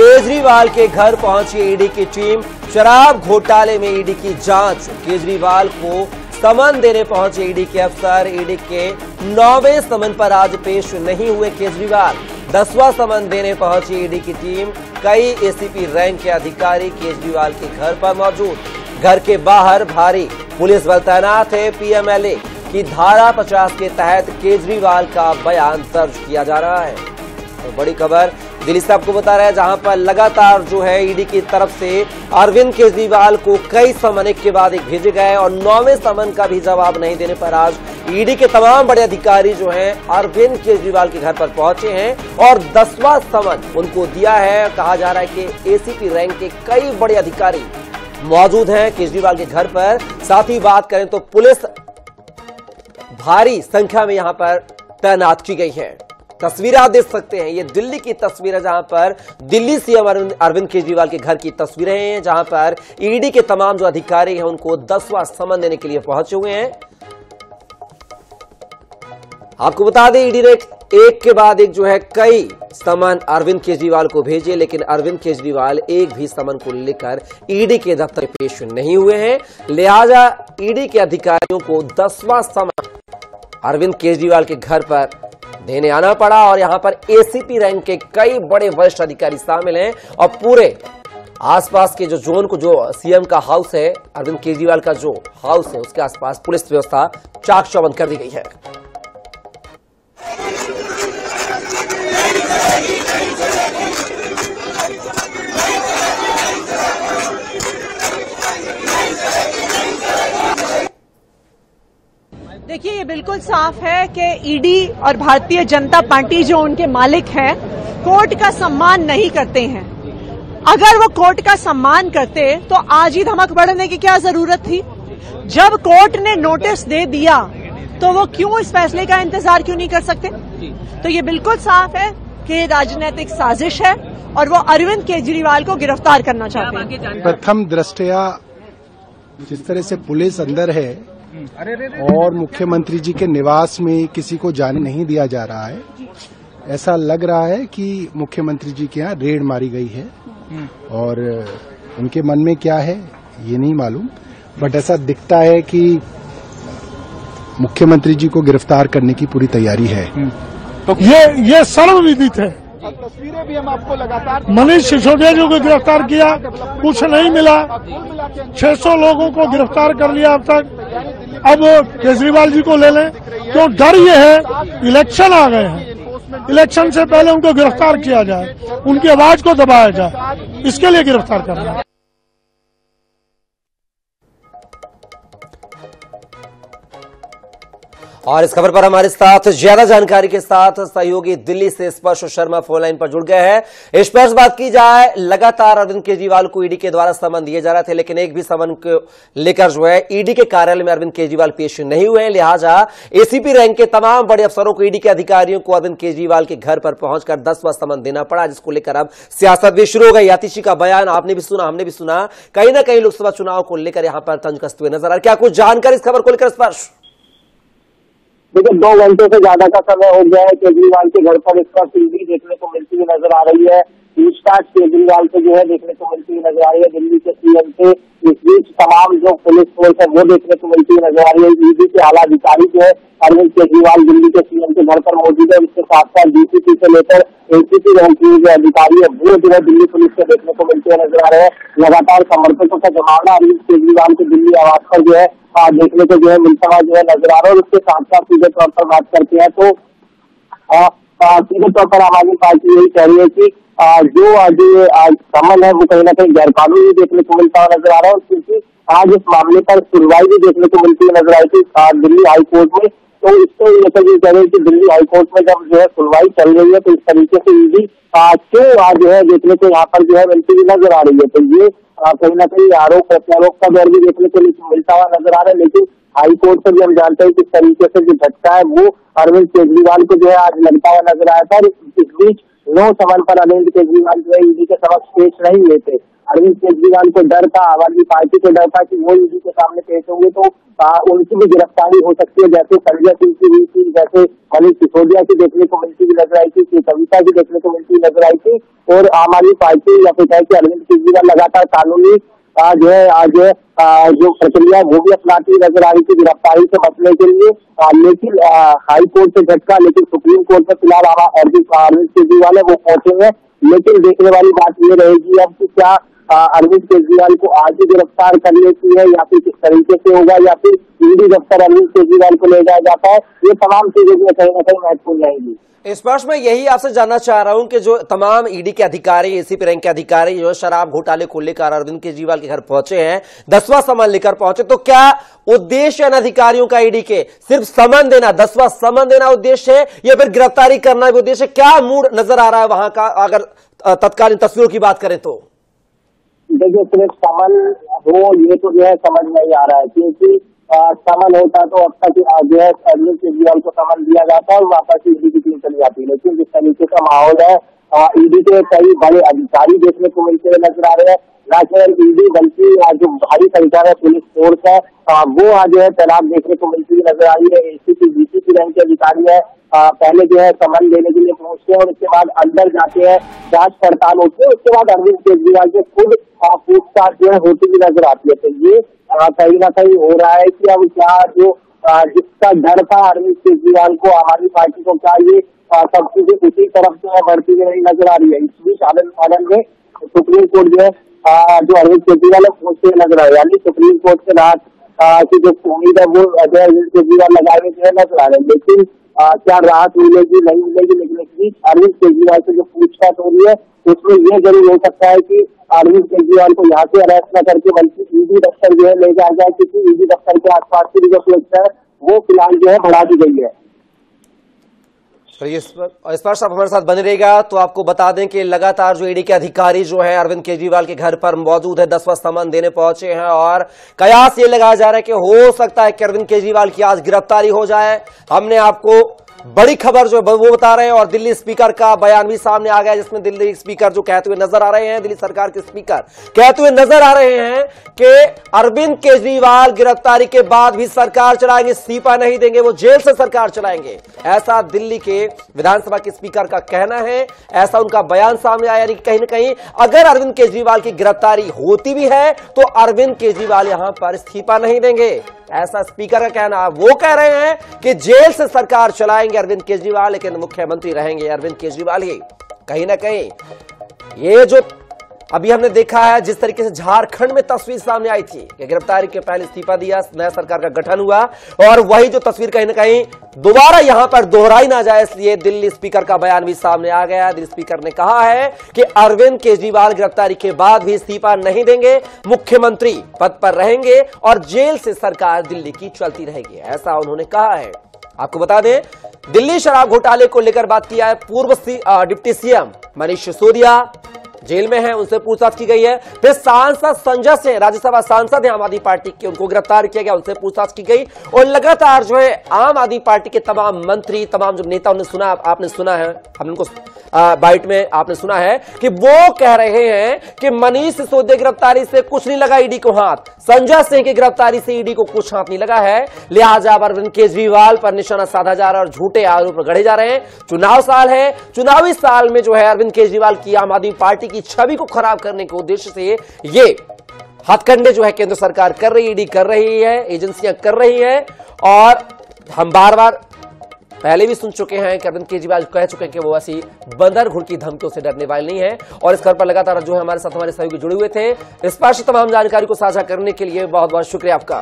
केजरीवाल के घर पहुँची ईडी की टीम। शराब घोटाले में ईडी की जाँच। केजरीवाल को समन देने पहुँचे ईडी के अफसर। ईडी के नौवे समन पर आज पेश नहीं हुए केजरीवाल। दसवां समन देने पहुँची ईडी की टीम। कई एसीपी रैंक के अधिकारी केजरीवाल के घर पर मौजूद। घर के बाहर भारी पुलिस बल तैनात है। पीएमएलए की धारा 50 के तहत केजरीवाल का बयान दर्ज किया जा रहा है। तो बड़ी खबर दिल्ली से आपको बता रहे हैं, जहाँ पर लगातार जो है ईडी की तरफ़ से अरविंद केजरीवाल को कई समन एक के बाद एक भेजे गए और नौवे समन का भी जवाब नहीं देने पर आज ईडी के तमाम बड़े अधिकारी जो हैं, अरविंद केजरीवाल के घर पर पहुँचे हैं और दसवां समन उनको दिया है। कहा जा रहा है कि एसीपी रैंक के कई बड़े अधिकारी मौजूद हैं केजरीवाल के घर पर। साथ ही बात करें तो पुलिस भारी संख्या में यहाँ पर तैनात की गई है। तस्वीरें आप देख सकते हैं। ये दिल्ली की तस्वीर है जहाँ पर दिल्ली सीएम अरविंद केजरीवाल के घर की तस्वीरें हैं, जहाँ पर ईडी के तमाम जो अधिकारी हैं, उनको दसवां समन देने के लिए पहुँचे हुए हैं। आपको बता दें, ईडी ने एक के बाद एक जो है कई समन अरविंद केजरीवाल को भेजे, लेकिन अरविंद केजरीवाल एक भी समन को लेकर ईडी के दफ्तर पेश नहीं हुए हैं। लिहाजा ईडी के अधिकारियों को दसवां समन अरविंद केजरीवाल के घर पर देने आना पड़ा और यहाँ पर एसीपी रैंक के कई बड़े वरिष्ठ अधिकारी शामिल हैं और पूरे आसपास के जो जोन को जो सीएम का हाउस है, अरविंद केजरीवाल का जो हाउस है, उसके आसपास पुलिस व्यवस्था चाक चौबंद कर दी गई है। देखिए, ये बिल्कुल साफ़ है कि ईडी और भारतीय जनता पार्टी जो उनके मालिक हैं, कोर्ट का सम्मान नहीं करते हैं। अगर वो कोर्ट का सम्मान करते तो आज ही धमक बढ़ने की क्या ज़रूरत थी? जब कोर्ट ने नोटिस दे दिया तो वो क्यों इस फैसले का इंतज़ार क्यों नहीं कर सकते? तो ये बिल्कुल साफ़ है कि राजनीतिक साजिश है और वो अरविंद केजरीवाल को गिरफ़्तार करना चाहते हैं। प्रथम दृष्टया जिस तरह से पुलिस अंदर है और मुख्यमंत्री जी के निवास में किसी को जाने नहीं दिया जा रहा है। ऐसा लग रहा है कि मुख्यमंत्री जी के यहाँ रेड मारी गई है। और उनके मन में क्या है ये नहीं मालूम। बट ऐसा दिखता है कि मुख्यमंत्री जी को गिरफ़्तार करने की पूरी तैयारी है। तो ये ये सर्वविदित है। तस्वीरें भी हम आपको लगातार मनीष सिसोदिया जी को गिरफ़्तार किया कुछ नहीं मिला। 600 लोगों को गिरफ़्तार कर लिया अब तक। अब केजरीवाल जी को ले लें तो डर ये है, इलेक्शन आ गए हैं। इलेक्शन से पहले उनको गिरफ़्तार किया जाए, उनकी आवाज़ को दबाया जाए, इसके लिए गिरफ़्तार करना और इस खबर पर हमारे साथ ज़्यादा जानकारी के साथ सहयोगी दिल्ली से स्पर्श शर्मा फ़ोन लाइन पर जुड़ गए हैं। स्पर्श बात की जाए, लगातार अरविंद केजरीवाल को ईडी के द्वारा समन दिए जा रहे थे, लेकिन एक भी समन को लेकर जो है ईडी के कार्यालय में अरविंद केजरीवाल पेश नहीं हुए लिहाजा एसीपी रैंक के तमाम बड़े अफसरों को ईडी के अधिकारियों को अरविंद केजरीवाल के घर पर पहुंचकर दसवां समन देना पड़ा, जिसको लेकर अब सियासत भी शुरू हो गई। आतिशी का बयान आपने भी सुना, हमने भी सुना। कहीं ना कहीं लोकसभा चुनाव को लेकर यहाँ पर तंज कसते हुए नज़र आ रहा क्या कुछ जानकारी इस खबर को लेकर स्पर्श? देखिए, दो घंटे से ज़्यादा का समय हो गया है। केजरीवाल के घर पर इसका सीढ़ी देखने को मिलती हुई नज़र आ रही है। पूछताछ केजरीवाल से जो है देखने को मिलती हुई नज़र आ रही है। दिल्ली के सीएम से इस बीच तमाम जो पुलिस फोर्स है, वो देखने को मिलती हुई नज़र आ रही है। ईडी के आला अधिकारी जो है, अरविंद केजरीवाल दिल्ली के सीएम के घर पर मौजूद है। उसके साथ साथ डीसीपी से लेकर एसीपी रैंक के जो अधिकारी है, वो जो है दिल्ली पुलिस से देखने को मिलते हुए नज़र आ रहे हैं। लगातार समर्थकों का जमाना अरविंद केजरीवाल के दिल्ली आवास पर जो है देखने को जो है मिलता हुआ जो है नज़र आ रहा है। और उसके साथ साथ सीधे तौर पर बात करते हैं तो सीधे तौर पर आम आदमी पार्टी यही कह रही है की जो आज ये समन है, वो कहीं ना कहीं गैरकानूनी देखने को मिलता हुआ नज़र आ रहा है क्योंकि आज इस मामले पर सुनवाई भी देखने को मिलती हुई नज़र आई थी दिल्ली हाईकोर्ट में। तो इसको लेकर ये कह रहे हैं कि दिल्ली हाईकोर्ट में जब जो है सुनवाई चल रही है तो इस तरीके से ईडी क्यों आज जो है देखने को यहाँ पर जो है मिलती हुई नज़र आ रही है? तो ये कहीं ना कहीं आरोप प्रत्यारोप का दौर भी देखने को मिलता हुआ नज़र आ रहा है, लेकिन हाई कोर्ट से भी हम जानते हैं किस तरीके से जो झटका है वो अरविंद केजरीवाल को जो है आज लगता हुआ नज़र आया था इस बीच नौ सवाल पर अरविंद केजरीवाल जो है ईडी के समक्ष पेश नहीं हुए थे। अरविंद केजरीवाल को डर था आम आदमी पार्टी को डर था कि वो ईडी के सामने पेश होंगे तो आ, उनकी भी गिरफ्तारी हो सकती है जैसे संजय सिंह की हुई थी जैसे मनीष सिसोदिया की देखने को मिलती हुई नज़र आई थी कविता की देखने को मिलती हुई नज़र आई थी और आम आदमी पार्टी या फिर कहे कि अरविंद केजरीवाल लगातार कानूनी जो है आज जो प्रक्रिया वो भी अपनाती नज़र आ रही थी गिरफ्तारी से बचने के लिए। लेकिन हाई कोर्ट से झटका, लेकिन सुप्रीम कोर्ट में फ़िलहाल अरविंद केजरीवाल है, वो पहुँचे हैं लेकिन देखने वाली बात ये रहेगी अब कि क्या अरविंद केजरीवाल को आज ही गिरफ़्तार करने की है, या फिर किस तरीके से होगा, या फिर ईडी दफ्तर अरविंद केजरीवाल को ले जाया जाता है, ये तमाम चीज़ें जो कहीं ना कहीं महत्वपूर्ण रहेंगी। स्पर्श में यही आपसे जानना चाह रहा हूँ कि जो तमाम ईडी के अधिकारी, एसीपी रैंक के अधिकारी, जो शराब घोटाले को लेकर अरविंद केजरीवाल के घर पहुँचे हैं, दसवां समन लेकर पहुँचे तो क्या उद्देश्य इन अधिकारियों का ईडी के? सिर्फ़ समन देना, दसवां समन देना उद्देश्य है, या फिर गिरफ्तारी करना भी उद्देश्य? क्या मूड नज़र आ रहा है वहाँ का? अगर तत्कालीन तस्वीरों की बात करें तो। देखिए, सिर्फ़ समन हो, ये तो जो है समझ नहीं आ रहा है, क्योंकि समन होता तो अब तक जो है अरविंद केजरीवाल को समन दिया जाता और वापस ईडी की टीम चली जाती है लेकिन जिस तरीके का माहौल है ईडी के कई बड़े अधिकारी देखने को मिलते हुए नज़र आ रहे हैं न केवल बल्कि जो भारी संख्या में पुलिस फोर्स है वो जो है तैनात देखने को मिलती हुई नज़र आ रही है। एसीपी डीसीपी रैंक के अधिकारी है। पहले जो है समन देने के लिए पहुँचते हैं और उसके बाद अंदर जाते हैं, जाँच पड़ताल होती है, उसके बाद अरविंद केजरीवाल से खुद पूछताछ जो है होती हुई नज़र आती है। तो ये कहीं ना कहीं हो रहा है कि अब क्या जो जिसका डर था अरविंद केजरीवाल को, आम आदमी पार्टी को, क्या ये सब चीज़ें उसी तरफ़ है बढ़ती हुई नज़र आ रही है। इस बीच आनंद आनंद में सुप्रीम कोर्ट जो है जो अरविंद केजरीवाल है नज़र आ रहे हैं। यानी सुप्रीम कोर्ट से राहत की जो उम्मीद है, वो जो अरविंद केजरीवाल लगाए हुए है नज़र आ रहे हैं। लेकिन क्या राहत मिलेगी, नहीं मिलेगी, लेकिन इस बीच अरविंद केजरीवाल से जो पूछताछ हो रही है, उसमें यह ज़रूर हो सकता है कि अरविंद केजरीवाल को यहाँ से अरेस्ट न करके, बल्कि ईडी दफ्तर जो है, ले जाया जाए, क्योंकि ईडी दफ्तर के आसपास की जो सुरक्षा है, वो फ़िलहाल जो है बढ़ा दी गई है। स्पर- स्पर्श आप हमारे साथ बने रहेगा तो आपको बता दें कि लगातार जो ईडी के अधिकारी जो है, अरविंद केजरीवाल के घर पर मौजूद है दसवा समन देने पहुँचे हैं और कयास ये लगाया जा रहा है कि हो सकता है कि अरविंद केजरीवाल की आज गिरफ्तारी हो जाए। हमने आपको बड़ी खबर जो वो बता रहे हैं, और दिल्ली स्पीकर का बयान भी सामने आ गया, जिसमें दिल्ली स्पीकर जो कहते हुए नज़र आ रहे हैं, दिल्ली सरकार के स्पीकर कहते हुए नज़र आ रहे हैं कि अरविंद केजरीवाल गिरफ्तारी के बाद भी सरकार चलाएँगे, इस्तीफा नहीं देंगे, वो जेल से सरकार चलाएँगे। ऐसा दिल्ली के विधानसभा के स्पीकर का कहना है, ऐसा उनका बयान सामने आया, यानी कहीं ना कहीं अगर अरविंद केजरीवाल की गिरफ्तारी होती भी है तो अरविंद केजरीवाल यहाँ पर इस्तीफा नहीं देंगे। ऐसा स्पीकर का कहना, वो कह रहे हैं कि जेल से सरकार चलाएँगे अरविंद केजरीवाल, लेकिन मुख्यमंत्री रहेंगे अरविंद केजरीवाल ही। कहीं ना कहीं, ये जो अभी हमने देखा है, जिस तरीके से झारखंड में तस्वीर सामने आई थी, कि गिरफ्तारी के पहले इस्तीफा दिया, नया सरकार का गठन हुआ, और वही जो तस्वीर कहीं ना कहीं दोबारा यहाँ पर दोहराई ना जाए, इसलिए दिल्ली स्पीकर का बयान भी सामने आ गया दिल्ली स्पीकर ने कहा है कि अरविंद केजरीवाल गिरफ्तारी के बाद भी इस्तीफा नहीं देंगे, मुख्यमंत्री पद पर रहेंगे, और जेल से सरकार दिल्ली की चलती रहेगी, ऐसा उन्होंने कहा है। आपको बता दें दिल्ली शराब घोटाले को लेकर बात किया है पूर्व deputy CM Manish Sisodia. Jail में है, उनसे पूछताछ की गई है। फिर सांसद संजय सिंह, राज्यसभा सांसद है, आम आदमी पार्टी के उनको गिरफ़्तार किया गया, उनसे पूछताछ की गई। और लगातार जो है, आम आदमी पार्टी के तमाम मंत्री, तमाम जो नेता, उन्हें सुना, आपने सुना है, हमने उनको बाइट में आपने सुना है कि वो कह रहे हैं कि मनीष सिसोदिया गिरफ्तारी से कुछ नहीं लगा ईडी को हाथ। संजय सिंह की गिरफ्तारी से ईडी को कुछ हाथ नहीं लगा है। लिहाजा अरविंद केजरीवाल पर निशाना साधा जा रहा है और झूठे आरोप गढ़े जा रहे हैं। चुनाव साल है। चुनावी साल में जो है अरविंद केजरीवाल की आम आदमी पार्टी की छवि को खराब करने के उद्देश्य से ये हथकंडे जो है केंद्र सरकार कर रही ईडी कर रही है, एजेंसियाँ कर रही है और हम बार बार पहले भी सुन चुके हैं कि अरविंद केजरीवाल कह चुके हैं कि वो ऐसी बंदर घुड़ की धमकियों से डरने वाले नहीं है और इस खबर पर लगातार जो है हमारे साथ हमारे सहयोगी जुड़े हुए थे। स्पष्ट तमाम जानकारी को साझा करने के लिए बहुत बहुत शुक्रिया आपका।